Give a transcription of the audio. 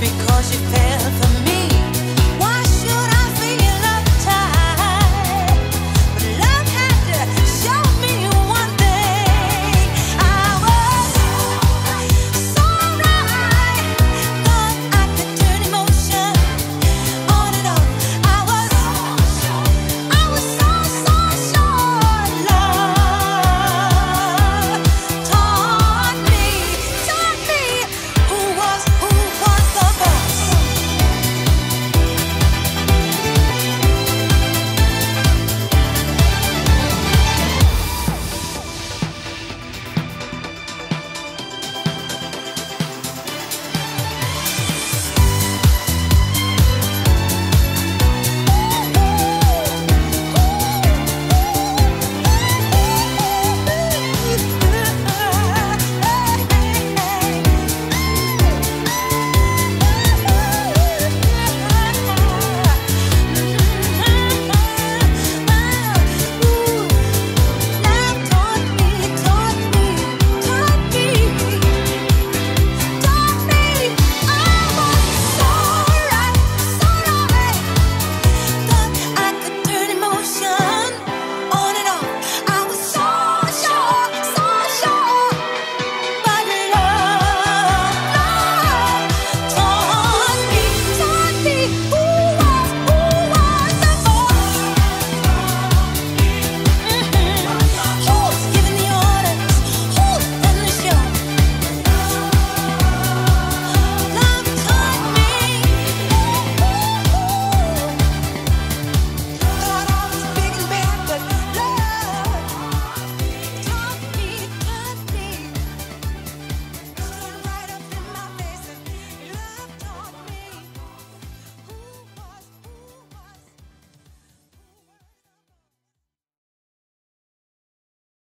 because you fell for me.